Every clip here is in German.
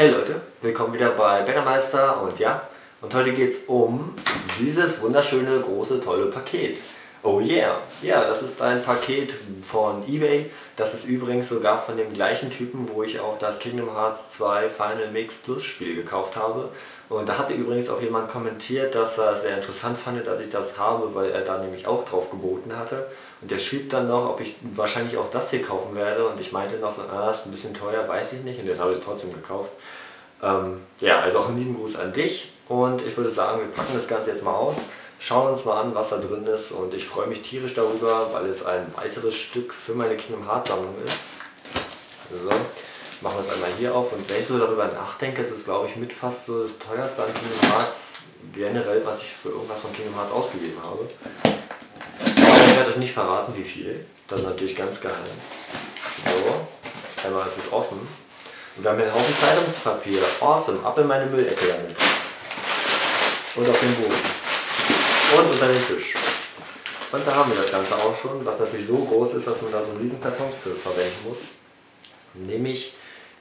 Hey Leute, willkommen wieder bei Bettermeister und ja, und heute geht es um dieses wunderschöne, große, tolle Paket. Oh yeah, ja, das ist ein Paket von Ebay. Das ist übrigens sogar von dem gleichen Typen, wo ich auch das Kingdom Hearts 2 Final Mix Plus Spiel gekauft habe. Und da hatte übrigens auch jemand kommentiert, dass er es sehr interessant fand, dass ich das habe, weil er da nämlich auch drauf geboten hatte. Und der schrieb dann noch, ob ich wahrscheinlich auch das hier kaufen werde. Und ich meinte noch so, ah, ist ein bisschen teuer, weiß ich nicht. Und jetzt habe ich es trotzdem gekauft. Ähm, ja, also auch einen lieben Gruß an dich. Und ich würde sagen, wir packen das Ganze jetzt mal aus schauen uns mal an, was da drin ist und ich freue mich tierisch darüber, weil es ein weiteres Stück für meine Kingdom Hearts Sammlung ist. So, machen wir es einmal hier auf und wenn ich so darüber nachdenke, ist es glaube ich mit fast so das teuerste an Kingdom Hearts generell, was ich für irgendwas von Kingdom Hearts ausgegeben habe. Ich werde euch nicht verraten, wie viel. Das ist natürlich ganz geheim. So, einmal ist es offen. Und wir haben hier einen Haufen Zeitungspapier. Awesome, ab in meine Müllecke damit. Und auf den Boden und unter den Tisch. Und da haben wir das Ganze auch schon, was natürlich so groß ist, dass man da so einen riesen Karton für verwenden muss. Nämlich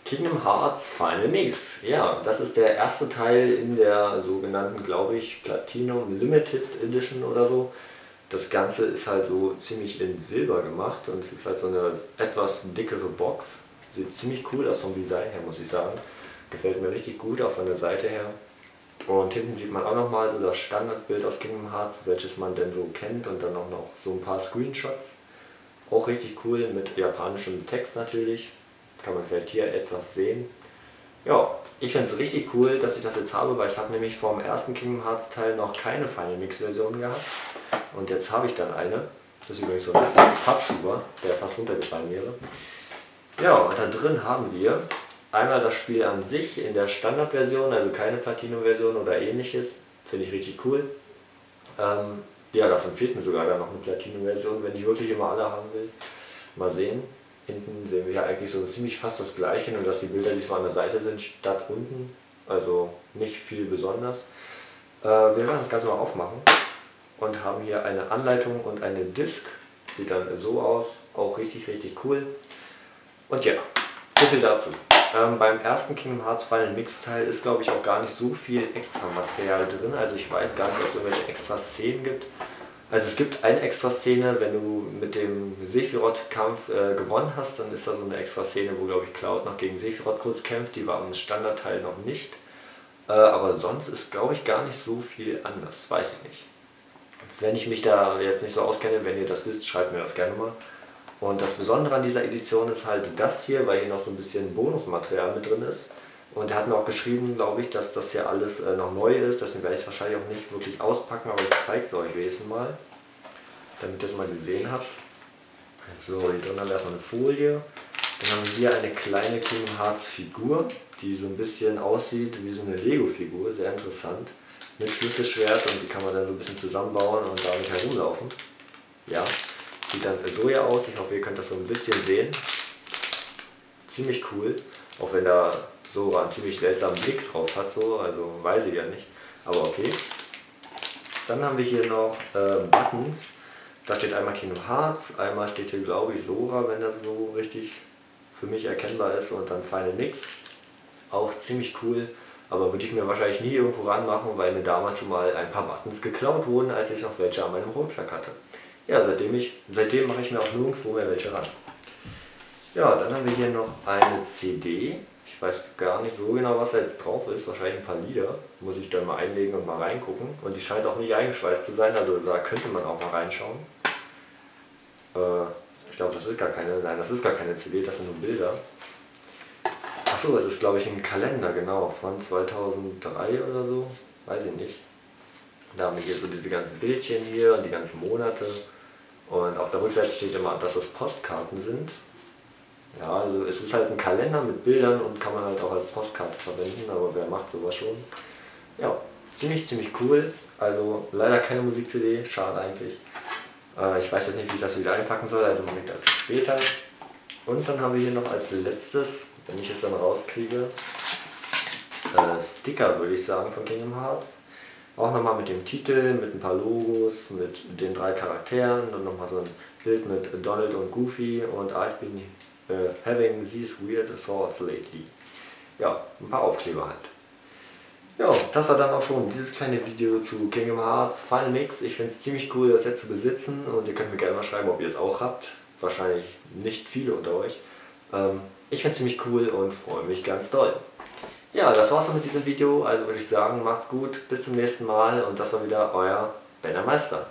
Kingdom Hearts Final Mix. Ja, das ist der erste Teil in der sogenannten, glaube ich, Platinum Limited Edition oder so. Das Ganze ist halt so ziemlich in Silber gemacht und es ist halt so eine etwas dickere Box. Sieht ziemlich cool aus vom Design her, muss ich sagen. Gefällt mir richtig gut, auch von der Seite her. Und hinten sieht man auch nochmal so das Standardbild aus Kingdom Hearts, welches man denn so kennt und dann auch noch so ein paar Screenshots. Auch richtig cool mit japanischem Text natürlich. Kann man vielleicht hier etwas sehen. Ja, ich finde es richtig cool, dass ich das jetzt habe, weil ich habe nämlich vom ersten Kingdom Hearts Teil noch keine Final Mix Version gehabt. Und jetzt habe ich dann eine. Das ist übrigens so ein Pappschuber, der fast runtergefallen wäre. Ja, und da drin haben wir Einmal das Spiel an sich in der Standardversion, also keine Platinum-Version oder ähnliches. Finde ich richtig cool. Ähm, ja, davon fehlt mir sogar dann noch eine Platinum-Version, wenn ich wirklich immer alle haben will. Mal sehen. Hinten sehen wir ja eigentlich so ziemlich fast das gleiche, nur dass die Bilder diesmal an der Seite sind statt unten. Also nicht viel besonders. Äh, wir werden das Ganze mal aufmachen und haben hier eine Anleitung und eine Disk. Sieht dann so aus, auch richtig, richtig cool. Und ja, so viel dazu. Ähm, beim ersten Kingdom Hearts Final Mix Teil ist glaube ich auch gar nicht so viel extra Material drin. Also ich weiß gar nicht, ob es irgendwelche extra Szenen gibt. Also es gibt eine extra Szene, wenn du mit dem Sephiroth-Kampf äh, gewonnen hast, dann ist da so eine extra Szene, wo glaube ich Cloud noch gegen Sephiroth kurz kämpft. Die war im Standardteil noch nicht. Äh, aber sonst ist glaube ich gar nicht so viel anders. Weiß ich nicht. Wenn ich mich da jetzt nicht so auskenne, wenn ihr das wisst, schreibt mir das gerne mal. Und das Besondere an dieser Edition ist halt das hier, weil hier noch so ein bisschen Bonusmaterial mit drin ist. Und er hat mir auch geschrieben, glaube ich, dass das hier alles äh, noch neu ist. Deswegen werde ich es wahrscheinlich auch nicht wirklich auspacken, aber ich zeige es euch wenigstens mal, damit ihr es mal gesehen habt. So, hier drin haben wir erstmal eine Folie. Dann haben wir hier eine kleine Kingdom Hearts Figur, die so ein bisschen aussieht wie so eine Lego-Figur, sehr interessant. Mit Schlüsselschwert und die kann man dann so ein bisschen zusammenbauen und damit herumlaufen. Ja, Sieht dann so ja aus. Ich hoffe, ihr könnt das so ein bisschen sehen. Ziemlich cool. Auch wenn da so einen ziemlich seltsamen Blick drauf hat, so, also weiß ich ja nicht. Aber okay. Dann haben wir hier noch äh, Buttons. Da steht einmal Kingdom Hearts, einmal steht hier glaube ich Sora, wenn das so richtig für mich erkennbar ist und dann Final Mix. Auch ziemlich cool, aber würde ich mir wahrscheinlich nie irgendwo ranmachen, weil mir damals schon mal ein paar Buttons geklaut wurden, als ich noch welche an meinem Rucksack hatte ja, seitdem, ich, seitdem mache ich mir auch nirgendwo mehr welche ran. Ja, dann haben wir hier noch eine CD. Ich weiß gar nicht so genau, was da jetzt drauf ist. Wahrscheinlich ein paar Lieder. Muss ich dann mal einlegen und mal reingucken. Und die scheint auch nicht eingeschweißt zu sein, also da könnte man auch mal reinschauen. Äh, ich glaube, das ist gar keine, nein, das ist gar keine CD, das sind nur Bilder. Achso, es ist glaube ich ein Kalender, genau, von 2003 oder so. Weiß ich nicht. Da haben wir hier so diese ganzen Bildchen hier und die ganzen Monate. Und auf der Rückseite steht immer, dass es Postkarten sind. Ja, also es ist halt ein Kalender mit Bildern und kann man halt auch als Postkarte verwenden, aber wer macht sowas schon? Ja, ziemlich, ziemlich cool. Also leider keine Musik-CD, schade eigentlich. Äh, ich weiß jetzt nicht, wie ich das wieder einpacken soll, also man liegt halt später. Und dann haben wir hier noch als letztes, wenn ich es dann rauskriege, äh, Sticker würde ich sagen von Kingdom Hearts. Auch nochmal mit dem Titel, mit ein paar Logos, mit den drei Charakteren und nochmal so ein Bild mit Donald und Goofy und I've been uh, having these weird thoughts lately. ja, ein paar Aufkleber halt. Ja, das war dann auch schon dieses kleine Video zu Kingdom Hearts Final Mix. Ich finde es ziemlich cool, das jetzt zu besitzen und ihr könnt mir gerne mal schreiben, ob ihr es auch habt. Wahrscheinlich nicht viele unter euch. Ähm, ich finde es ziemlich cool und freue mich ganz doll. Ja, das war's mit diesem Video. Also würde ich sagen, macht's gut, bis zum nächsten Mal und das war wieder euer Benner Meister.